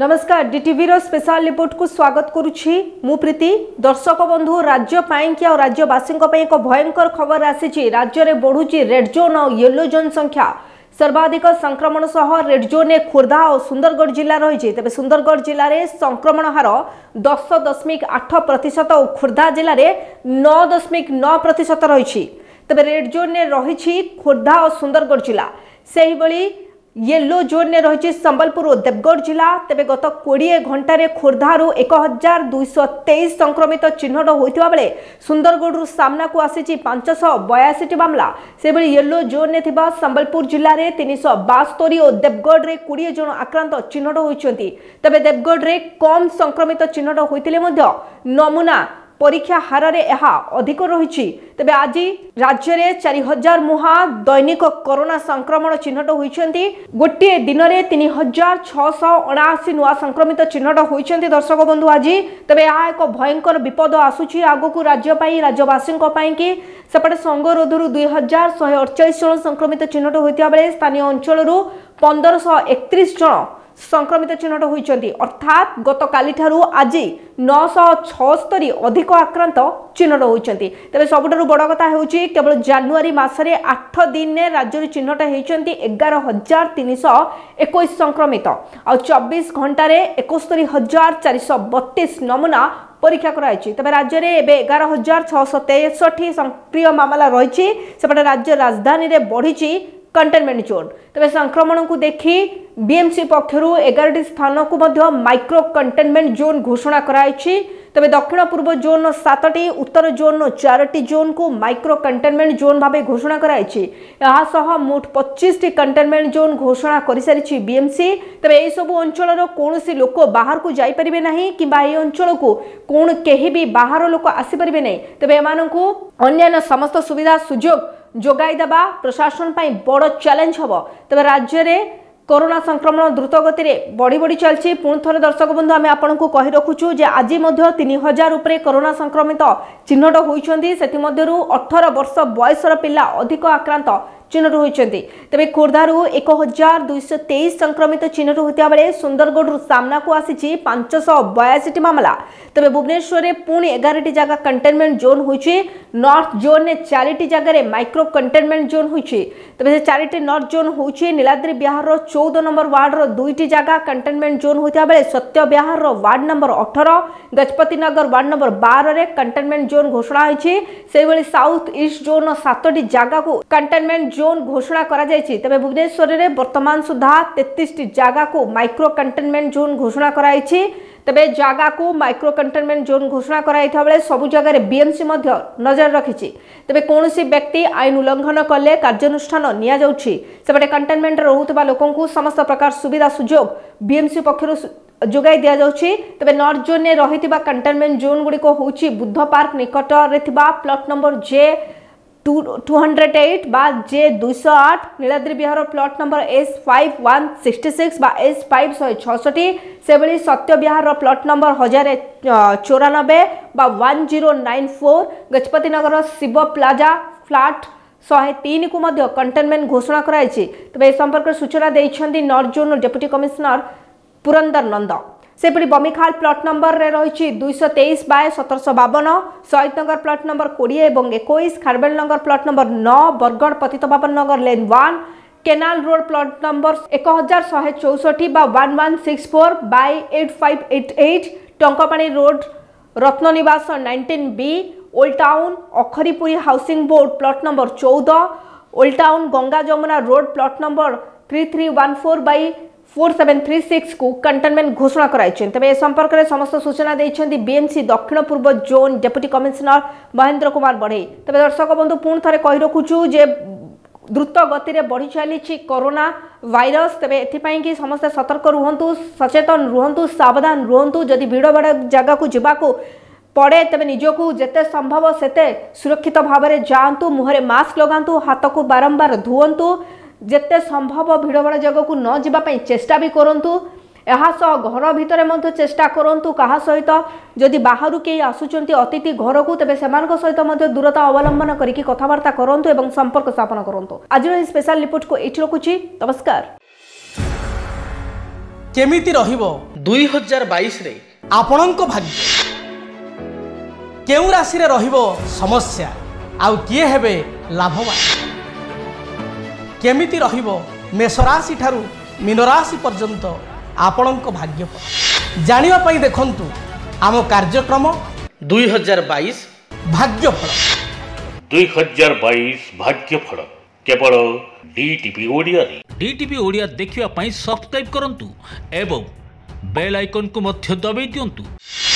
नमस्कार डीटीवी रो special report को स्वागत करूछि मु प्रीति दर्शक बंधु राज्य पाई कि राज्यवासी को पाई एक भयंकर खबर आसी राज्य रे बढ़ुची रेड जोन और येलो जोन संख्या सर्वाधिक संक्रमण सह रेड जोन खोर्धा और सुंदरगढ़ जिला रही है तेज सुंदरगढ़ जिले में संक्रमण हार दस दशमिक आठ प्रतिशत और खोर्धा जिले में नौ दशमिक नौ प्रतिशत रही तेज रेड जोन रही खोर्धा और सुंदरगढ़ जिला से ही ୟେଲୋ ଜୋନ୍ରେ ରହିଛି ସମ୍ବଲପୁର ଓ ଦେବଗଡ଼ ଜିଲ୍ଲା ତେବେ ଗତ କୋଡ଼ିଏ ଘଣ୍ଟାରେ ଖୋର୍ଦ୍ଧାରୁ ଏକ ହଜାର ଦୁଇଶହ ତେଇଶ ସଂକ୍ରମିତ ଚିହ୍ନଟ ହୋଇଥିବା ବେଳେ ସୁନ୍ଦରଗଡ଼ରୁ ସାମ୍ନାକୁ ଆସିଛି ପାଞ୍ଚଶହ ବୟାଅଶୀଟି ମାମଲା ସେଭଳି ୟେଲୋ ଜୋନ୍ରେ ଥିବା ସମ୍ବଲପୁର ଜିଲ୍ଲାରେ ତିନିଶହ ବାସ୍ତୋରି ଓ ଦେବଗଡ଼ରେ କୋଡ଼ିଏ ଜଣ ଆକ୍ରାନ୍ତ ଚିହ୍ନଟ ହୋଇଛନ୍ତି ତେବେ ଦେବଗଡ଼ରେ କମ୍ ସଂକ୍ରମିତ ଚିହ୍ନଟ ହୋଇଥିଲେ ମଧ୍ୟ ନମୁନା পরীক্ষা হারে এহা অধিক রয়েছে তবে আজ রাজ্যের চারি হাজার মুহা দৈনিক করোনা সংক্রমণ চিহ্নট হয়েছেন গোটিয়ে দিনের তিন হাজার ছশ অনাশি নূয়া সংক্রমিত চিহ্নট হয়েছেন দর্শক বন্ধু আজ তবে এক ভয়ঙ্কর বিপদ আসুচি আগুক রাজ্যপ্রাই কি সেপটে সঙ্গরোধ দুই হাজার শহে অড়চাশ জন সংক্রমিত চিহ্নট হয়ে স্থানীয় অঞ্চল পনেরোশ একত্রিশ জন ସଂକ୍ରମିତ ଚିହ୍ନଟ ହୋଇଛନ୍ତି ଅର୍ଥାତ୍ ଗତକାଲିଠାରୁ ଆଜି ନଅଶହ ଛଅସ୍ତରୀ ଅଧିକ ଆକ୍ରାନ୍ତ ଚିହ୍ନଟ ହୋଇଛନ୍ତି ତେବେ ସବୁଠାରୁ ବଡ଼ କଥା ହେଉଛି କେବଳ ଜାନୁଆରୀ ମାସରେ ଆଠ ଦିନରେ ରାଜ୍ୟରୁ ଚିହ୍ନଟ ହୋଇଛନ୍ତି ଏଗାର ହଜାର ତିନିଶହ ଏକୋଇଶ ସଂକ୍ରମିତ ଆଉ ଚବିଶ ଘଣ୍ଟାରେ ଏକସ୍ତରୀ ହଜାର ଚାରିଶହ ବତିଶ ନମୁନା পরীক্ষা করা হয়েছে তবে রাজ্যের এবে এগার হাজার ছশো তেষট্টি সক্রিয় মামলা রয়েছে সেপটে রাজ্য রাজধানী বড়িছে କଣ୍ଟେନମେଣ୍ଟ ଜୋନ୍ ତେବେ ସଂକ୍ରମଣକୁ ଦେଖି ବିଏମ୍ସି ପକ୍ଷରୁ ଏଗାରଟି ସ୍ଥାନକୁ ମଧ୍ୟ ମାଇକ୍ରୋ କଣ୍ଟେନମେଣ୍ଟ ଜୋନ୍ ଘୋଷଣା କରାଯାଇଛି ତେବେ ଦକ୍ଷିଣ ପୂର୍ବ ଜୋନ୍ର ସାତଟି ଉତ୍ତର ଜୋନ୍ର ଚାରୋଟି ଜୋନ୍କୁ ମାଇକ୍ରୋ କଣ୍ଟେନମେଣ୍ଟ ଜୋନ୍ ଭାବେ ଘୋଷଣା କରାଯାଇଛି ଏହାସହ ମୋଟ ପଚିଶଟି କଣ୍ଟେନମେଣ୍ଟ ଜୋନ୍ ଘୋଷଣା କରିସାରିଛି ବିଏମ୍ସି ତେବେ ଏହିସବୁ ଅଞ୍ଚଳର କୌଣସି ଲୋକ ବାହାରକୁ ଯାଇପାରିବେ ନାହିଁ କିମ୍ବା ଏହି ଅଞ୍ଚଳକୁ କୌଣ କେହି ବି ବାହାର ଲୋକ ଆସିପାରିବେ ନାହିଁ ତେବେ ଏମାନଙ୍କୁ ଅନ୍ୟାନ୍ୟ ସମସ୍ତ ସୁବିଧା ସୁଯୋଗ যোগাই ଯୋଗାଇଦେବା প্রশাসন পাই বড় চ্যালেঞ্জ হব তবে ରାଜ୍ୟରେ করোনা সংক্রমণ দ্রুতগতি বড়ি বড়ি চলছে পুঁথরে দর্শক বন্ধু আমি আপনার কী রখুছু যে আজ তিন হাজার উপরে করোনা সংক্রমিত চিহ্নট হয়েছেন সেমধ্যু অঠর বর্ষ বয়সর পিলা অধিক আক্রান্ত ଚିହ୍ନଟ ହୋଇଛନ୍ତି ତେବେ ଖୋର୍ଦ୍ଧାରୁ ଏକ ହଜାର ଦୁଇଶହ ତେଇଶ ସଂକ୍ରମିତ ଚିହ୍ନଟ ହୋଇଥିବା ବେଳେ ସୁନ୍ଦରଗଡ଼ରୁ ସାମ୍ନାକୁ ଆସିଛି ପାଞ୍ଚଶହ ବୟାଅଶୀଟି ମାମଲା ତେବେ ଭୁବନେଶ୍ୱରରେ ପୁଣି ଏଗାରଟି ଜାଗା କଣ୍ଟେନମେଣ୍ଟ ଜୋନ୍ ହୋଇଛି ନର୍ଥ ଜୋନ୍ରେ ଚାରିଟି ଜାଗାରେ ମାଇକ୍ରୋ କଣ୍ଟେନମେଣ୍ଟ ଜୋନ୍ ହୋଇଛି ତେବେ ସେ ଚାରିଟି ନର୍ଥ ଜୋନ୍ ହେଉଛି ନୀଳାଦ୍ରି ବିହାରର ଚଉଦ ନମ୍ବର ୱାର୍ଡର ଦୁଇଟି ଜାଗା କଣ୍ଟେନମେଣ୍ଟ ଜୋନ୍ ହୋଇଥିବା ବେଳେ ସତ୍ୟ ବିହାରର ୱାର୍ଡ ନମ୍ବର ଅଠର ଗଜପତିନଗର ୱାର୍ଡ ନମ୍ବର ବାରରେ କଣ୍ଟେନମେଣ୍ଟ ଜୋନ୍ ଘୋଷଣା ହୋଇଛି ସେହିଭଳି ସାଉଥ ଇଷ୍ଟ ଜୋନ୍ର ସାତଟି ଜାଗାକୁ କଣ୍ଟେନମେଣ୍ଟ জোন ঘোষণা করা যাইছে তবে ভুবনেশ্বরের বর্তমান সুদ্ধা তেত্রিশটি জায়গাকে মাইক্রো কন্টেনমেন্ট জোন ঘোষণা করা হয়েছে তবে জায়গাকে মাইক্রো কন্টেনমেন্ট জোন ঘোষণা করা হয়েছে বেড়ে সবু জায়গায় বিএমসি মধ্যে নজর রাখিছে তবে কৌশি ব্যক্তি আইন উল্লঙ্ঘন কলে কার্যানুষ্ঠান নিয়াযাচ্ছে সেপটে কন্টেনমেন্টে রহুতবা লোকঙ্ সমস্ত প্রকার সুবিধা সুযোগ বিএমসি পক্ষ যোগাই দিয়াযাচ্ছে তবে নর্থ জোনে রহিথিবা কন্টেনমেন্ট জোন গুড়িক হচ্ছে বুদ্ধ পার্ক নিকটরে থিবা plot number J two two hundred eight बा जे दुईश आठ Niladri Vihar plot number S five one sixty six S five शहे छि से सत्य विहार प्लट नंबर हजार चौरानबे बा one zero nine four Gajapati Nagar Shiv plaza flat शहे तीन को କଣ୍ଟେନମେଣ୍ଟ ଘୋଷଣା କରାଯାଇଛି ତେବେ ଏ ସମ୍ପର୍କରେ ସୂଚନା ଦେଇଛନ୍ତି ନର୍ଥ ଜୋନ୍ର ଡେପୁଟି କମିଶନର ପୁରନ୍ଦର ନନ୍ଦ ସେହିପରି ବମିଖାଲ ପ୍ଲଟ୍ ନମ୍ବରରେ ରହିଛି ଦୁଇଶହ ତେଇଶ ବାଏ ସତରଶହ ବାବନ ଶହୀଦନଗର ପ୍ଲଟ୍ ନମ୍ବର କୋଡ଼ିଏ ଏବଂ ଏକୋଇଶ ଖାରବେଲ ନଗର ପ୍ଲଟ୍ ନମ୍ବର ନଅ Bargarh Patitapaban Nagar lane one canal road plot number ଏକ ହଜାର ଶହେ ଚଉଷଠି ବା one one six four by eight five eight eight Tankapani road Ratnanivas nineteen B old town Akharipuri housing board plot number ଚଉଦ old town Ganga Yamuna road plot number three three one four by four seven three six কু containment ঘোষণা করাইছেন তবে এ সম্পর্কে সমস্ত সূচনা দিয়েছেন BMC দক্ষিণ পূর্ব zone deputy commissioner Mahendra Kumar Bade তবে দর্শক বন্ধু পুঁ থরে কই রখুছু যে দ্রুত গতিরে বড়ি চালিছি করোনা ভাইরস তবে এথিপাই কি সমস্তে সতর্ক রুহতু সচেতন রুহতু সাবধান রুহতু যদি ভিড় ভাড় জায়গাকে যাওয়া পড়ে তবে নিজকু যেতে সম্ভব সেতে সুরক্ষিত ভাবে যাআন্তু মুহরে মাস্ক লগান্তু হাতকু বারম্বার ধুয়ন্তু ଯେତେ ସମ୍ଭବ ଭିଡ଼ଭାଡ଼ ଜାଗାକୁ ନ ଯିବା ପାଇଁ ଚେଷ୍ଟା ବି କରନ୍ତୁ ଏହା ସହ ଘର ଭିତରେ ମଧ୍ୟ ଚେଷ୍ଟା କରନ୍ତୁ କାହା ସହିତ ଯଦି ବାହାରୁ କେହି ଆସୁଛନ୍ତି ଅତିଥି ଘରକୁ ତେବେ ସେମାନଙ୍କ ସହିତ ମଧ୍ୟ ଦୂରତା ଅବଲମ୍ବନ କରିକି କଥାବାର୍ତ୍ତା କରନ୍ତୁ ଏବଂ ସମ୍ପର୍କ ସ୍ଥାପନ କରନ୍ତୁ ଆଜିର ଏହି ସ୍ପେଶାଲ ରିପୋର୍ଟକୁ ଏଇଠି ରଖୁଛି ନମସ୍କାର କେମିତି ରହିବ ଦୁଇ ହଜାର ବାଇଶରେ ଆପଣଙ୍କ ଭାଗ୍ୟ କେଉଁ ରାଶିରେ ରହିବ ସମସ୍ୟା ଆଉ କିଏ ହେବେ ଲାଭବାନ କେମିତି ରହିବ ମେଷରାଶି ଠାରୁ ମୀନରାଶି ପର୍ଯ୍ୟନ୍ତ ଆପଣଙ୍କ ଭାଗ୍ୟ ଜାଣିବା ପାଇଁ ଦେଖନ୍ତୁ ଆମ କାର୍ଯ୍ୟକ୍ରମ ଦୁଇ ହଜାର ବାଇଶ ଭାଗ୍ୟଫଳ ଦୁଇ ହଜାର ବାଇଶ ଭାଗ୍ୟଫଳ କେବଳ ଡିଟିଭି ଓଡ଼ିଆରେ ଡିଟିଭି ଓଡ଼ିଆ ଦେଖିବା ପାଇଁ ସବସ୍କ୍ରାଇବ୍ କରନ୍ତୁ ଏବଂ ବେଲ୍ ଆଇକନ୍କୁ ମଧ୍ୟ ଦବାଇ ଦିଅନ୍ତୁ